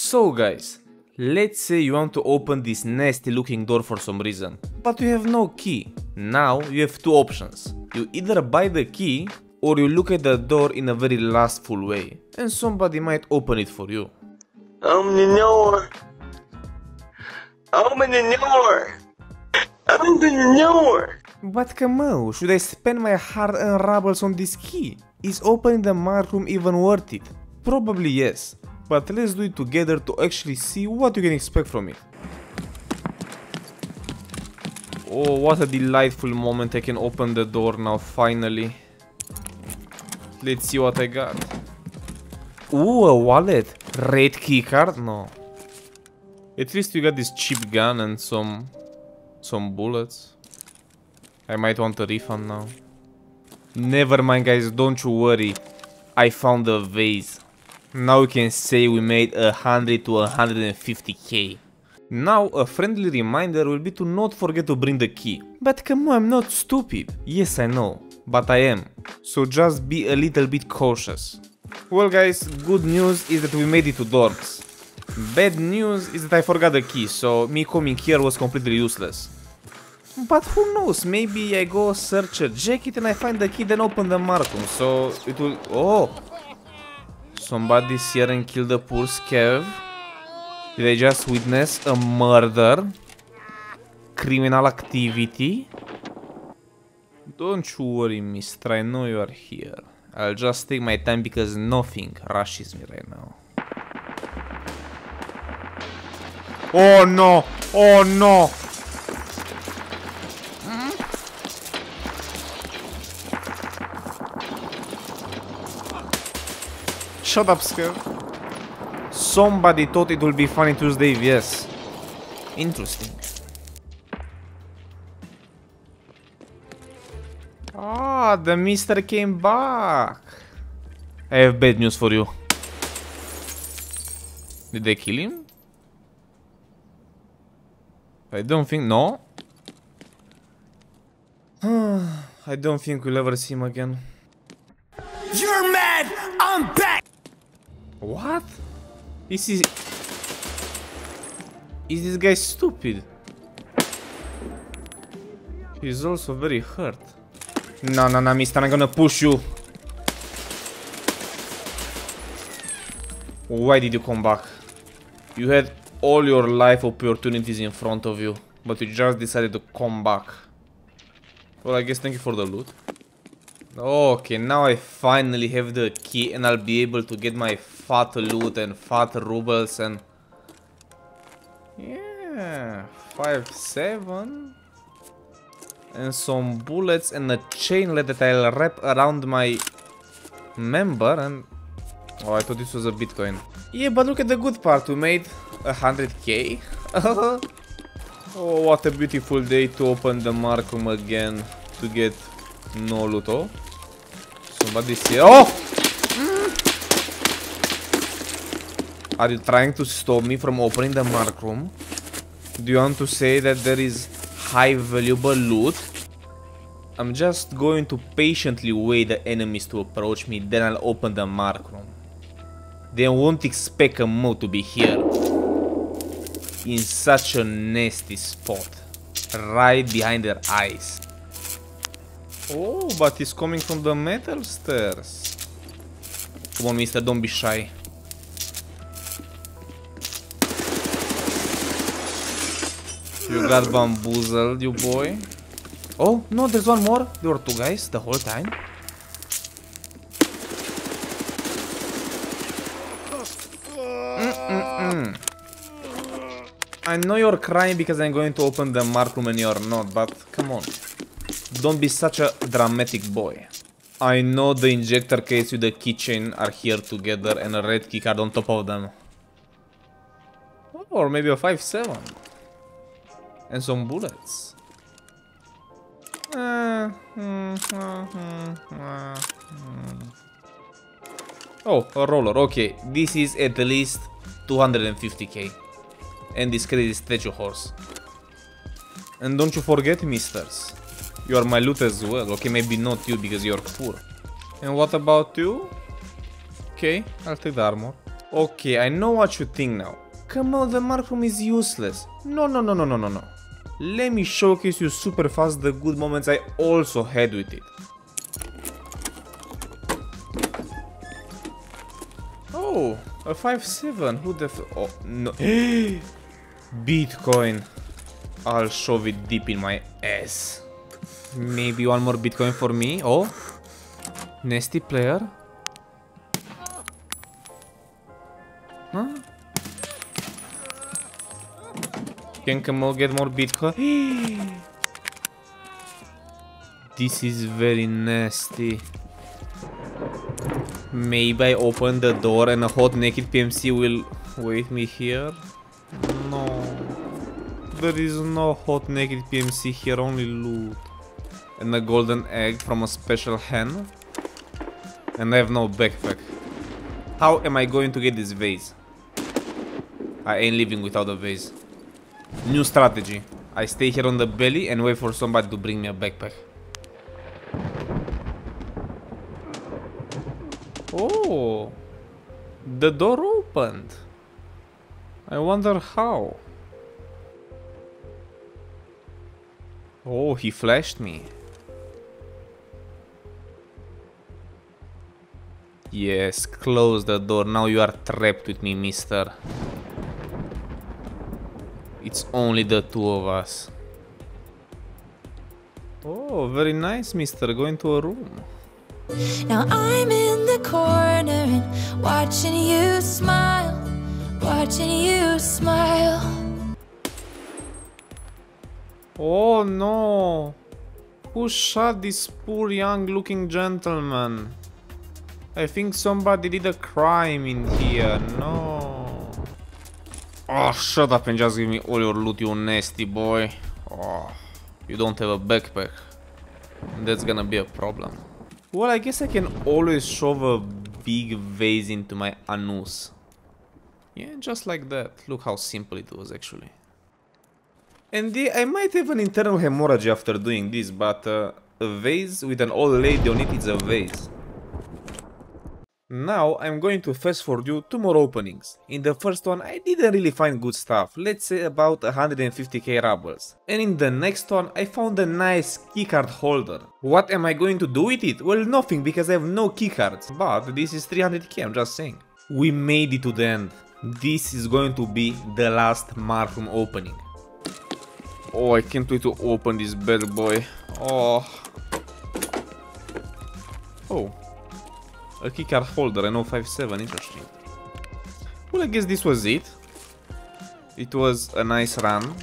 So guys, let's say you want to open this nasty looking door for some reason, but you have no key. Now you have two options. You either buy the key or you look at the door in a very lustful way and somebody might open it for you. Open the door. Open the door. Open the door. But come on, should I spend my hard-earned rubles on this key? Is opening the mark room even worth it? Probably yes, but let's do it together to actually see what you can expect from it. Oh, what a delightful moment I can open the door now, finally. Let's see what I got. Ooh, a wallet. Red keycard? No. At least you got this cheap gun and some... some bullets. I might want a refund now. Never mind guys, don't you worry. I found a vase. Now we can say we made 100 to 150k. Now a friendly reminder will be to not forget to bring the key. But come on, I'm not stupid. Yes, I know, but I am. So just be a little bit cautious. Well guys, good news is that we made it to dorms. Bad news is that I forgot the key, so me coming here was completely useless. But who knows, maybe I go search a jacket and I find the key then open the marked room, so it will... Oh! Somebody's here and killed the poor scav. Did I just witness a murder? Criminal activity? Don't you worry, mister, I know you are here. I'll just take my time because nothing rushes me right now. Oh no! Oh no! Shut up, Scare. Somebody thought it would be funny Tuesday, yes. Interesting. Ah, the mister came back. I have bad news for you. Did they kill him? I don't think, no. I don't think we'll ever see him again. What? This is... Is this guy stupid? He's also very hurt. No, no, no, mister, I'm gonna push you. Why did you come back? You had all your life opportunities in front of you, but you just decided to come back. Well, I guess thank you for the loot. Okay, now I finally have the key and I'll be able to get my fat loot and fat rubles and... Yeah, 5-7... And some bullets and a chainlet that I'll wrap around my member and... Oh, I thought this was a bitcoin. Yeah, but look at the good part, we made 100k. oh, what a beautiful day to open the marked room again to get no loot. Oh, somebody's here. Oh! Are you trying to stop me from opening the mark room? Do you want to say that there is high valuable loot? I'm just going to patiently wait the enemies to approach me, then I'll open the mark room. They won't expect a mo to be here. In such a nasty spot. Right behind their eyes. Oh, but he's coming from the metal stairs. Come on, mister, don't be shy. You got bamboozled, you boy. Oh, no, there's one more. There were two guys the whole time. Mm -mm. I know you're crying because I'm going to open the mark room and you're not, but come on. Don't be such a dramatic boy. I know the injector case with the keychain are here together and a red keycard on top of them. Or maybe a 5-7. And some bullets. Oh, a Roler. Okay, this is at least 250k. And this crazy statue horse. And don't you forget, misters. You are my loot as well. Okay, maybe not you because you're poor. And what about you? Okay, I'll take the armor. Okay, I know what you think now. Come on, the mark room is useless. No, no, no, no, no, no, no. Let me showcase you super fast the good moments I also had with it. Oh, a 5-7, who the f- oh, no. Bitcoin. I'll shove it deep in my ass. Maybe one more Bitcoin for me, oh. Nasty player. Huh? Can Camau get more Bitcoin? this is very nasty. Maybe I open the door and a hot naked PMC will wait me here? No. There is no hot naked PMC here, only loot. And a golden egg from a special hen. And I have no backpack. How am I going to get this vase? I ain't living without a vase. New strategy. I stay here on the belly and wait for somebody to bring me a backpack. Oh, the door opened. I wonder how. Oh, he flashed me. Yes, close the door. Now you are trapped with me, mister. It's only the two of us. Oh, very nice, mister. Go into a room. Now I'm in the corner and watching you smile, watching you smile. Oh no! Who shot this poor young looking gentleman? I think somebody did a crime in here, no. Oh, shut up and just give me all your loot, you nasty boy. Oh, you don't have a backpack. That's gonna be a problem. Well, I guess I can always shove a big vase into my anus. Yeah, just like that. Look how simple it was actually. And yeah, I might have an internal hemorrhage after doing this, but uh, a vase with an old lady on it is a vase. Now I'm going to fast forward you two more openings. In the first one I didn't really find good stuff, let's say about 150k rubles. And in the next one I found a nice keycard holder. What am I going to do with it? Well nothing because I have no keycards, but this is 300k I'm just saying. We made it to the end. This is going to be the last Markroom opening. Oh, I can't wait to open this bad boy. Oh. Oh, a keycard holder, I know 5.7, interesting. Well, I guess this was it. It was a nice run.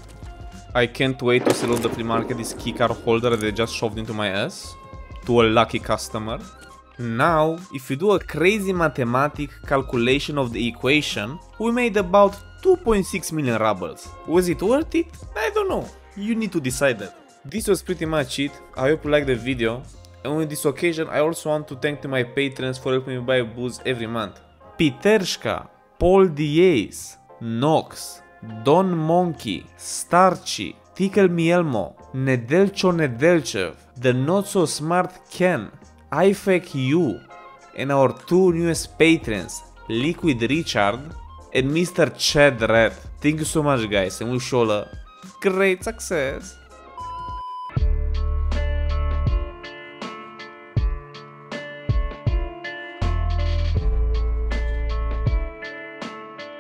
I can't wait to sell on the flea market this keycard holder that I just shoved into my ass to a lucky customer. Now, if you do a crazy mathematic calculation of the equation, we made about 2.6 million rubles. Was it worth it? I don't know. You need to decide that. This was pretty much it. I hope you liked the video. And on this occasion, I also want to thank to my patrons for helping me buy booze every month. Pitershka, Paul Diaz, Nox, Don Monkey, Starchy, Tickle Mielmo, Nedelcho Nedelchev, The Not So Smart Ken, IFAC U, and our two newest patrons, Liquid Richard and Mr. Chad Red. Thank you so much guys and wish you all a great success.